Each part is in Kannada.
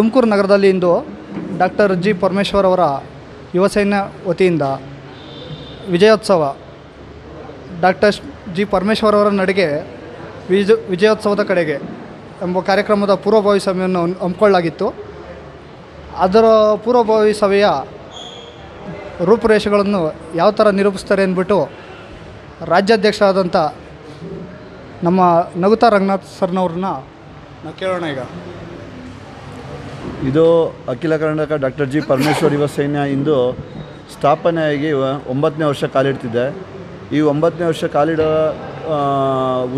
ತುಮಕೂರು ನಗರದಲ್ಲಿ ಇಂದು ಡಾಕ್ಟರ್ ಜಿ ಪರಮೇಶ್ವರ್ ಅವರ ಯುವ ಸೈನ್ಯ ವತಿಯಿಂದ ವಿಜಯೋತ್ಸವ. ಡಾಕ್ಟರ್ ಜಿ ಪರಮೇಶ್ವರ್ ಅವರ ನಡೆಗೆ ವಿಜ, ವಿಜಯೋತ್ಸವದ ಕಡೆಗೆ ಎಂಬ ಕಾರ್ಯಕ್ರಮದ ಪೂರ್ವಭಾವಿ ಸಭೆಯನ್ನು ಹಮ್- ಹಮ್ಮಿಕೊಳ್ಳಲಾಗಿತ್ತು. ಅದರ ಪೂರ್ವಭಾವಿ ಸಭೆಯ ರೂಪುರೇಷೆಗಳನ್ನು ಯಾವ ಥರ ನಿರೂಪಿಸ್ತಾರೆ ಅಂದ್ಬಿಟ್ಟು ರಾಜ್ಯಾಧ್ಯಕ್ಷರಾದಂಥ ನಮ್ಮ ನಗುತಾ ರಂಗನಾಥ್ ಸರ್ನವ್ರನ್ನ ನಾವು ಕೇಳೋಣ ಈಗ. ಇದು ಅಖಿಲ ಕರ್ನಾಟಕ ಡಾಕ್ಟರ್ ಜಿ ಪರಮೇಶ್ವರ್ ಯುವ ಸೈನ್ಯ ಇಂದು ಸ್ಥಾಪನೆಯಾಗಿ ಒಂಬತ್ತನೇ ವರ್ಷ ಕಾಲಿಡ್ತಿದೆ. ಈ ಒಂಬತ್ತನೇ ವರ್ಷ ಕಾಲಿಡೋ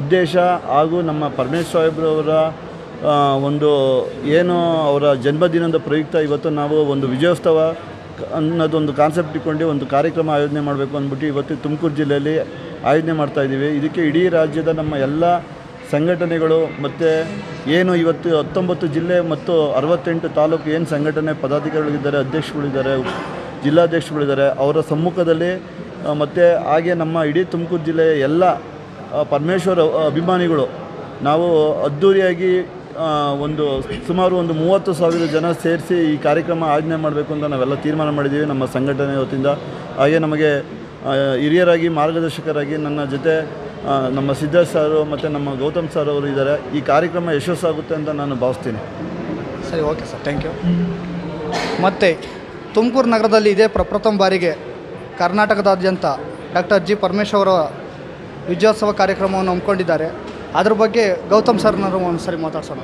ಉದ್ದೇಶ ಹಾಗೂ ನಮ್ಮ ಪರಮೇಶ್ವರ ಒಂದು ಏನು ಅವರ ಜನ್ಮದಿನದ ಪ್ರಯುಕ್ತ ಇವತ್ತು ನಾವು ಒಂದು ವಿಜಯೋತ್ಸವ ಅನ್ನೋದೊಂದು ಕಾನ್ಸೆಪ್ಟ್ ಇಟ್ಕೊಂಡು ಒಂದು ಕಾರ್ಯಕ್ರಮ ಆಯೋಜನೆ ಮಾಡಬೇಕು ಅಂದ್ಬಿಟ್ಟು ಇವತ್ತು ತುಮಕೂರು ಜಿಲ್ಲೆಯಲ್ಲಿ ಆಯೋಜನೆ ಮಾಡ್ತಾ ಇದ್ದೀವಿ. ಇದಕ್ಕೆ ಇಡೀ ರಾಜ್ಯದ ನಮ್ಮ ಎಲ್ಲ ಸಂಘಟನೆಗಳು ಮತ್ತು ಏನು ಇವತ್ತು ಹತ್ತೊಂಬತ್ತು ಜಿಲ್ಲೆ ಮತ್ತು ಅರವತ್ತೆಂಟು ತಾಲೂಕು ಏನು ಸಂಘಟನೆ ಪದಾಧಿಕಾರಿಗಳಿದ್ದಾರೆ ಅಧ್ಯಕ್ಷಗಳಿದ್ದಾರೆ ಜಿಲ್ಲಾಧ್ಯಕ್ಷಗಳಿದ್ದಾರೆ ಅವರ ಸಮ್ಮುಖದಲ್ಲಿ ಮತ್ತು ಹಾಗೆ ನಮ್ಮ ಇಡೀ ತುಮಕೂರು ಜಿಲ್ಲೆಯ ಎಲ್ಲ ಪರಮೇಶ್ವರ ಅಭಿಮಾನಿಗಳು ನಾವು ಅದ್ಧೂರಿಯಾಗಿ ಒಂದು ಸುಮಾರು ಒಂದು ಮೂವತ್ತು ಸಾವಿರ ಜನ ಸೇರಿಸಿ ಈ ಕಾರ್ಯಕ್ರಮ ಆಯೋಜನೆ ಮಾಡಬೇಕು ಅಂತ ನಾವೆಲ್ಲ ತೀರ್ಮಾನ ಮಾಡಿದ್ದೀವಿ ನಮ್ಮ ಸಂಘಟನೆ ವತಿಯಿಂದ. ಹಾಗೆ ನಮಗೆ ಹಿರಿಯರಾಗಿ ಮಾರ್ಗದರ್ಶಕರಾಗಿ ನನ್ನ ಜೊತೆ ನಮ್ಮ ಸಿದ್ದೇಶ್ ಸಾರು ಮತ್ತು ನಮ್ಮ ಗೌತಮ್ ಸರ್ ಅವರು ಇದ್ದಾರೆ. ಈ ಕಾರ್ಯಕ್ರಮ ಯಶಸ್ಸಾಗುತ್ತೆ ಅಂತ ನಾನು ಭಾವಿಸ್ತೀನಿ. ಸರಿ ಓಕೆ ಸರ್. ಥ್ಯಾಂಕ್ ಯು ಮತ್ತು ತುಮಕೂರು ನಗರದಲ್ಲಿ ಇದೇ ಪ್ರಪ್ರಥಮ ಬಾರಿಗೆ ಕರ್ನಾಟಕದಾದ್ಯಂತ ಡಾಕ್ಟರ್ ಜಿ ಪರಮೇಶ್ವರ ವಿಜಯೋತ್ಸವ ಕಾರ್ಯಕ್ರಮವನ್ನು ಹಮ್ಮಿಕೊಂಡಿದ್ದಾರೆ. ಅದ್ರ ಬಗ್ಗೆ ಗೌತಮ್ ಸರ್ನವರು ಒಂದು ಸರಿ ಮಾತಾಡ್ಸೋಣ.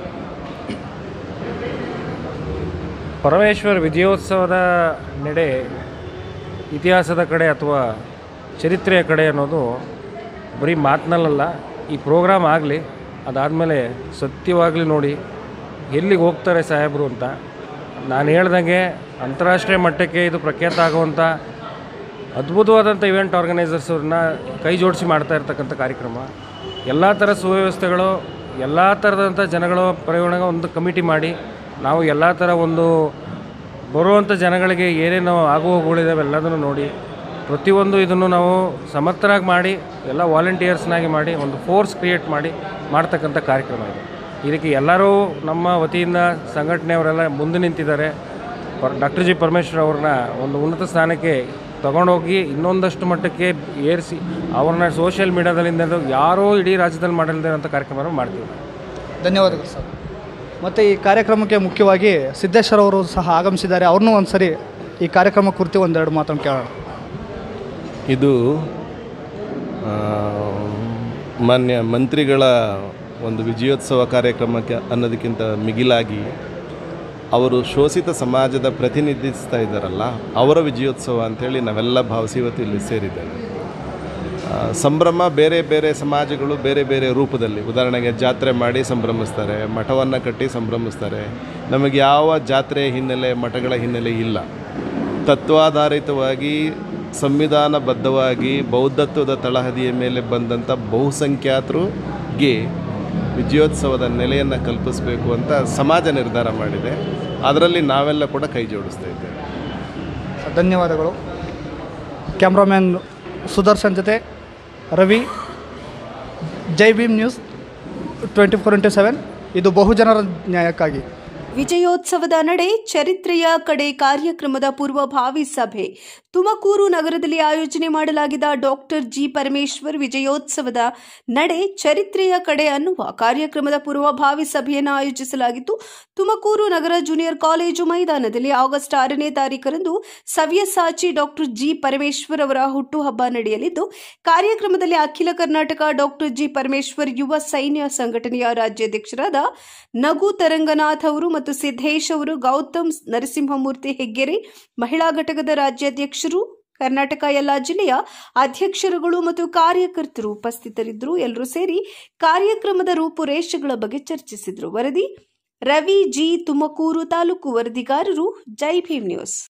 ಪರಮೇಶ್ವರ್ ವಿಜಯೋತ್ಸವದ ನಡೆ ಇತಿಹಾಸದ ಕಡೆ ಅಥವಾ ಚರಿತ್ರೆಯ ಕಡೆ ಅನ್ನೋದು ಬರೀ ಮಾತಿನಲ್ಲ ಈ ಪ್ರೋಗ್ರಾಮ್ ಆಗಲಿ, ಅದಾದಮೇಲೆ ಸತ್ಯವಾಗಲಿ ನೋಡಿ ಎಲ್ಲಿಗೆ ಹೋಗ್ತಾರೆ ಸಾಹೇಬರು ಅಂತ. ನಾನು ಹೇಳ್ದಂಗೆ ಅಂತಾರಾಷ್ಟ್ರೀಯ ಮಟ್ಟಕ್ಕೆ ಇದು ಪ್ರಖ್ಯಾತ ಆಗುವಂಥ ಅದ್ಭುತವಾದಂಥ ಇವೆಂಟ್ ಆರ್ಗನೈಸರ್ಸವ್ರನ್ನ ಕೈ ಜೋಡಿಸಿ ಮಾಡ್ತಾ ಇರ್ತಕ್ಕಂಥ ಕಾರ್ಯಕ್ರಮ. ಎಲ್ಲ ಥರ ಸುವ್ಯವಸ್ಥೆಗಳು, ಎಲ್ಲ ಥರದಂಥ ಜನಗಳ ಪರಿಗಣ ಒಂದು ಕಮಿಟಿ ಮಾಡಿ, ನಾವು ಎಲ್ಲ ಥರ ಒಂದು ಬರುವಂಥ ಜನಗಳಿಗೆ ಏನೇನು ಆಗುವಗಳಿದಾವೆ ಎಲ್ಲದನ್ನು ನೋಡಿ ಪ್ರತಿಯೊಂದು ಇದನ್ನು ನಾವು ಸಮರ್ಥರಾಗಿ ಮಾಡಿ, ಎಲ್ಲ ವಾಲಂಟಿಯರ್ಸ್ನಾಗಿ ಮಾಡಿ, ಒಂದು ಫೋರ್ಸ್ ಕ್ರಿಯೇಟ್ ಮಾಡಿ ಮಾಡ್ತಕ್ಕಂಥ ಕಾರ್ಯಕ್ರಮ ಇದು. ಇದಕ್ಕೆ ಎಲ್ಲರೂ ನಮ್ಮ ವತಿಯಿಂದ ಸಂಘಟನೆಯವರೆಲ್ಲ ಮುಂದೆ ನಿಂತಿದ್ದಾರೆ. ಡಾಕ್ಟರ್ ಜಿ ಪರಮೇಶ್ವರ್ ಅವ್ರನ್ನ ಒಂದು ಉನ್ನತ ಸ್ಥಾನಕ್ಕೆ ತಗೊಂಡೋಗಿ ಇನ್ನೊಂದಷ್ಟು ಮಟ್ಟಕ್ಕೆ ಏರಿಸಿ, ಅವ್ರನ್ನ ಸೋಷಿಯಲ್ ಮೀಡಿಯಾದಲ್ಲಿಂದ ಯಾರೋ ಇಡೀ ರಾಜ್ಯದಲ್ಲಿ ಮಾಡಿಲ್ಲದೆ ಅಂತ ಕಾರ್ಯಕ್ರಮವನ್ನು ಮಾಡ್ತೀವಿ. ಧನ್ಯವಾದಗಳು ಸರ್. ಮತ್ತು ಈ ಕಾರ್ಯಕ್ರಮಕ್ಕೆ ಮುಖ್ಯವಾಗಿ ಸಿದ್ದೇಶ್ವರ ಅವರು ಸಹ ಆಗಮಿಸಿದ್ದಾರೆ. ಅವ್ರನ್ನೂ ಒಂದು ಈ ಕಾರ್ಯಕ್ರಮ ಕುರಿತು ಒಂದೆರಡು ಮಾತನ್ನು ಕೇಳೋಣ. ಇದು ಮಾನ್ಯ ಮಂತ್ರಿಗಳ ಒಂದು ವಿಜಯೋತ್ಸವ ಕಾರ್ಯಕ್ರಮಕ್ಕೆ ಅನ್ನೋದಕ್ಕಿಂತ ಮಿಗಿಲಾಗಿ ಅವರು ಶೋಷಿತ ಸಮಾಜದ ಪ್ರತಿನಿಧಿಸ್ತಾ ಇದ್ದಾರಲ್ಲ, ಅವರ ವಿಜಯೋತ್ಸವ ಅಂಥೇಳಿ ನಾವೆಲ್ಲ ಭಾವಿಸಿ ಇವತ್ತು ಇಲ್ಲಿ ಸೇರಿದ್ದೇವೆ. ಸಂಭ್ರಮ ಬೇರೆ ಬೇರೆ ಸಮಾಜಗಳು ಬೇರೆ ಬೇರೆ ರೂಪದಲ್ಲಿ, ಉದಾಹರಣೆಗೆ ಜಾತ್ರೆ ಮಾಡಿ ಸಂಭ್ರಮಿಸ್ತಾರೆ, ಮಠವನ್ನು ಕಟ್ಟಿ ಸಂಭ್ರಮಿಸ್ತಾರೆ, ನಮಗೆ ಯಾವ ಜಾತ್ರೆ ಹಿನ್ನೆಲೆ, ಮಠಗಳ ಹಿನ್ನೆಲೆ ಇಲ್ಲ. ತತ್ವಾಧಾರಿತವಾಗಿ ಸಂವಿಧಾನಬದ್ಧವಾಗಿ ಬೌದ್ಧತ್ವದ ತಳಹದಿಯ ಮೇಲೆ ಬಂದಂಥ ಬಹುಸಂಖ್ಯಾತರಿಗೆ ವಿಜಯೋತ್ಸವದ ನೆಲೆಯನ್ನು ಕಲ್ಪಿಸಬೇಕು ಅಂತ ಸಮಾಜ ನಿರ್ಧಾರ ಮಾಡಿದೆ. ಅದರಲ್ಲಿ ನಾವೆಲ್ಲ ಕೂಡ ಕೈ ಜೋಡಿಸ್ತಾ ಇದ್ದೇವೆ. ಧನ್ಯವಾದಗಳು. ಕ್ಯಾಮ್ರಾಮ್ಯಾನ್ ಸುದರ್ಶನ್ ಜೊತೆ Ravi Jai Bhim news twenty four into seven. ಇದು ಬಹುಜನರ ನ್ಯಾಯಕ್ಕಾಗಿ. ವಿಜಯೋತ್ಸವದ ನಡೆ ಚರಿತ್ರೆಯ ಕಡೆ ಕಾರ್ಯಕ್ರಮದ ಪೂರ್ವಭಾವಿ ಸಭೆ. ತುಮಕೂರು ನಗರದಲ್ಲಿ ಆಯೋಜನೆ ಮಾಡಲಾಗಿದ್ದ ಡಾಕ್ಟರ್ ಜಿ ಪರಮೇಶ್ವರ್ ವಿಜಯೋತ್ಸವದ ನಡೆ ಚರಿತ್ರೆಯ ಕಡೆ ಅನ್ನುವ ಕಾರ್ಯಕ್ರಮದ ಪೂರ್ವಭಾವಿ ಸಭೆಯನ್ನು ಆಯೋಜಿಸಲಾಗಿತ್ತು. ತುಮಕೂರು ನಗರ ಜೂನಿಯರ್ ಕಾಲೇಜು ಮೈದಾನದಲ್ಲಿ ಆಗಸ್ಟ್ ಆರನೇ ತಾರೀಕರಂದು ಸವ್ಯಸಾಚಿ ಡಾಕ್ಟರ್ ಜಿ ಪರಮೇಶ್ವರ್ ಅವರ ಹುಟ್ಟುಹಬ್ಬ ನಡೆಯಲಿದ್ದು, ಕಾರ್ಯಕ್ರಮದಲ್ಲಿ ಅಖಿಲ ಕರ್ನಾಟಕ ಡಾಕ್ಟರ್ ಜಿ ಪರಮೇಶ್ವರ್ ಯುವ ಸೈನ್ಯ ಸಂಘಟನೆಯ ರಾಜ್ಯಾಧ್ಯಕ್ಷರಾದ ನಗು ತರಂಗನಾಥ್ ಅವರು ಮತ್ತು ಸಿದ್ದೇಶ್ ಅವರು, ಗೌತಮ್ ನರಸಿಂಹಮೂರ್ತಿ ಹೆಗ್ಗೆರೆ ಮಹಿಳಾ ಘಟಕದ ರಾಜ್ಯಾಧ್ಯಕ್ಷರು ಕರ್ನಾಟಕ ಎಲ್ಲ ಜಿಲ್ಲೆಯ ಅಧ್ಯಕ್ಷರುಗಳು ಮತ್ತು ಕಾರ್ಯಕರ್ತರು ಉಪಸ್ಥಿತರಿದ್ದರು. ಎಲ್ಲರೂ ಸೇರಿ ಕಾರ್ಯಕ್ರಮದ ರೂಪುರೇಷೆಗಳ ಬಗ್ಗೆ ಚರ್ಚಿಸಿದರು. ವರದಿ, ರವಿ ಜಿ ತುಮಕೂರು ತಾಲೂಕು ವರದಿಗಾರರು, ಜೈ ಭೀಮ್ ನ್ಯೂಸ್.